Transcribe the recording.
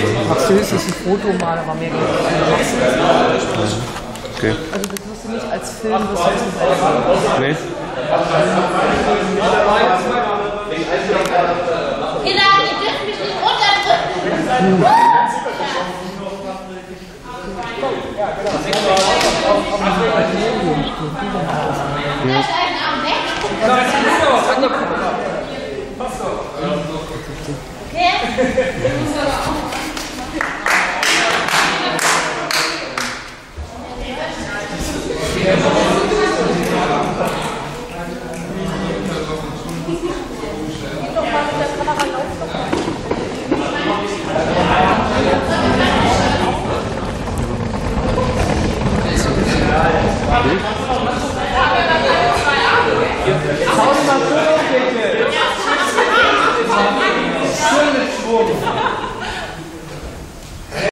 Praxis ist ein Fotomaler, mehr Okay. Also das wirst du nicht als Film, das wirst du selber. Nee. Kinder, ihr dürft mich nicht runterdrücken. Hm. Ja. Okay. Jetzt hau mal vor, bitte.